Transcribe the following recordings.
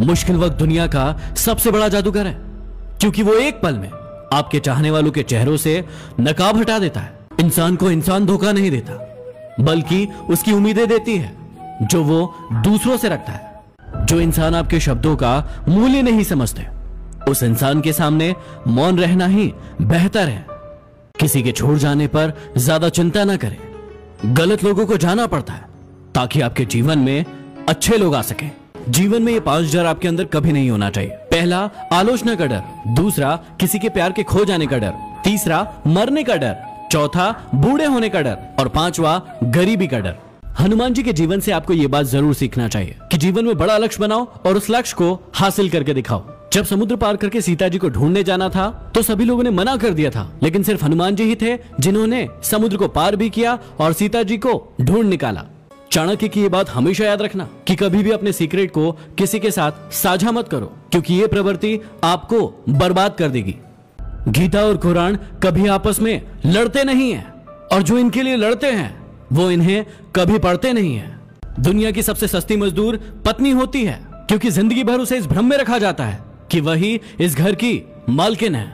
मुश्किल वक्त दुनिया का सबसे बड़ा जादूगर है, क्योंकि वो एक पल में आपके चाहने वालों के चेहरों से नकाब हटा देता है। इंसान को इंसान धोखा नहीं देता, बल्कि उसकी उम्मीदें देती है, जो वो दूसरों से रखता है। जो इंसान आपके शब्दों का मूल्य नहीं समझते, उस इंसान के सामने मौन रहना ही बेहतर है। किसी के छोड़ जाने पर ज़्यादा चिंता ना करें। गलत लोगों को जाना पड़ता है, ताकि आपके जीवन में अच्छे लोग आ सकें। जीवन में ये पाँच डर आपके अंदर कभी नहीं होना चाहिए। पहला, आलोचना का डर। दूसरा, किसी के प्यार के खो जाने का डर। तीसरा, मरने का डर। चौथा, बूढ़े होने का डर। और पांचवा, गरीबी का डर। हनुमान जी के जीवन से आपको ये बात ज़रूर सीखना चाहिए कि जीवन में बड़ा लक्ष्य बनाओ और उस लक्ष्य को हासिल करके दिखाओ। जब समुद्र पार करके सीता जी को ढूँढने जाना था तो सभी लोगों ने मना कर दिया था। लेकिन सिर्फ़ हनुमान जी ही थे जिन्होंने समुद्र को पार भी किया और सीता जी को ढूंढ निकाला। चाणक्य की ये बात हमेशा याद रखना कि कभी भी अपने सीक्रेट को किसी के साथ साझा मत करो, क्योंकि ये प्रवृत्ति आपको बर्बाद कर देगी। गीता और कुरान कभी आपस में लड़ते नहीं है, और जो इनके लिए लड़ते हैं, वो इन्हें कभी पढ़ते नहीं है। दुनिया की सबसे सस्ती मजदूर पत्नी होती है, क्योंकि ज़िंदगी भर उसे इस भ्रम में रखा जाता है कि वही इस घर की मालकिन है।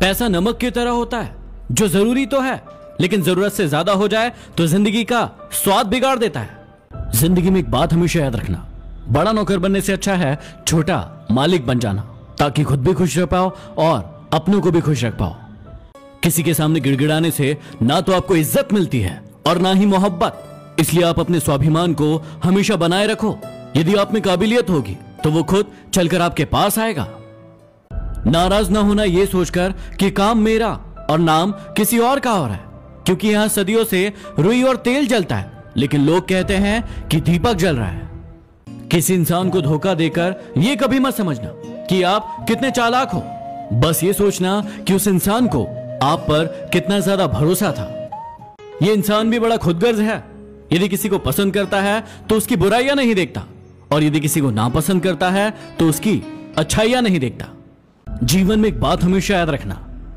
पैसा नमक की तरह होता है, जो ज़रूरी तो है लेकिन ज़रूरत से ज़्यादा हो जाए तो ज़िंदगी का स्वाद बिगाड़ देता है। ज़िंदगी में एक बात हमेशा याद रखना। बड़ा नौकर बनने से अच्छा है छोटा मालिक बन जाना, ताकि खुद भी खुश रह पाओ और अपनों को भी खुश रख पाओ। किसी के सामने गिड़गिड़ाने से ना तो आपको इज़्ज़त मिलती है और ना ही मोहब्बत। इसलिए आप अपने स्वाभिमान को हमेशा बनाए रखो। यदि आप में काबिलियत होगी तो वो खुद चलकर आपके पास आएगा। नाराज़ ना होना यह सोचकर कि काम मेरा और नाम किसी और का हो रहा है। क्योंकि यहाँ सदियों से रुई और तेल जलता है। लेकिन लोग कहते हैं कि दीपक जल रहा है। किसी इंसान को धोखा देकर यह कभी मत समझना कि आप कितने चालाक हो। बस ये सोचना कि उस इंसान को आप पर कितना ज़्यादा भरोसा था। ये इंसान भी बड़ा खुदगर्ज है। यदि किसी को पसंद करता है तो उसकी बुराइयाँ नहीं देखता। और यदि किसी को नापसंद करता है तो उसकी अच्छाइयाँ नहीं देखता। जीवन में एक बात हमेशा याद रखना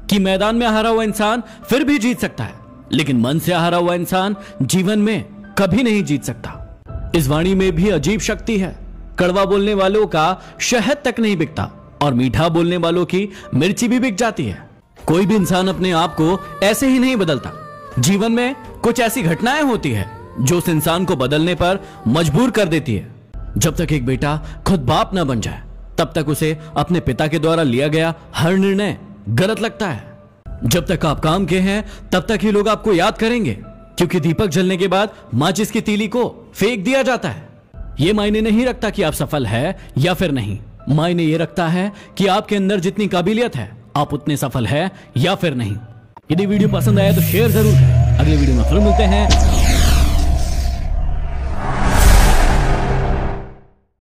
कि मैदान में हारा हुआ इंसान फिर भी जीत सकता है। लेकिन मन से हारा हुआ इंसान जीवन में कभी नहीं जीत सकता। इस वाणी में भी अजीब शक्ति है। कड़वा बोलने वालों का शहद तक नहीं बिकता और मीठा बोलने वालों की मिर्ची भी बिक जाती है। कोई भी इंसान अपने आप को ऐसे ही नहीं बदलता। जीवन में कुछ ऐसी घटनाएँ होती है जो उस इंसान को बदलने पर मजबूर कर देती है। जब तक एक बेटा खुद बाप ना बन जाए, तब तक उसे अपने पिता के द्वारा लिया गया हर निर्णय गलत लगता है। जब तक आप काम के हैं, तब तक ही लोग आपको याद करेंगे। क्योंकि दीपक जलने के बाद माचिस की तीली को फेंक दिया जाता है। यह मायने नहीं रखता कि आप सफल है या फिर नहीं। मायने ये रखता है कि आपके अंदर जितनी काबिलियत है, आप उतने सफल है या फिर नहीं। यदि वीडियो पसंद आया तो शेयर ज़रूर करें। अगले वीडियो में फिर मिलते हैं।